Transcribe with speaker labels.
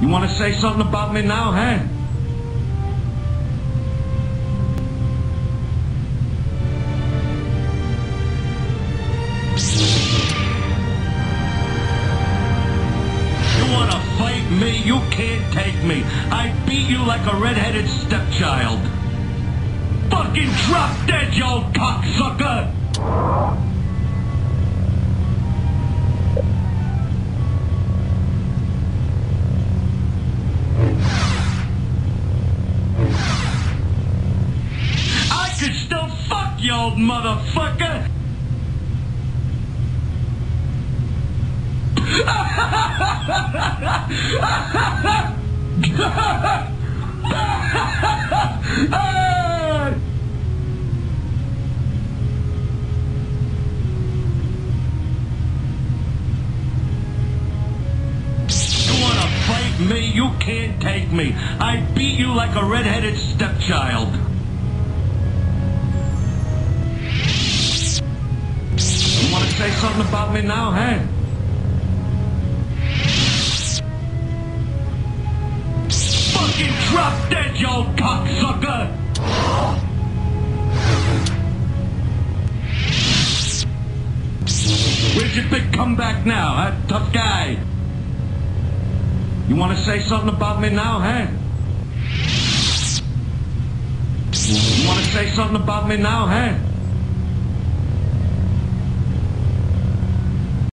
Speaker 1: You want to say something about me now, fight me? You can't take me. I beat you like a red-headed stepchild. Fucking drop dead, you old cocksucker! You, old motherfucker! Me? You can't take me. I beat you like a red-headed stepchild. Say something about me now, huh? Fucking drop dead, you old cocksucker! Where's your big comeback now, huh? Tough guy. You want to say something about me now, huh? You want to say something about me now, huh?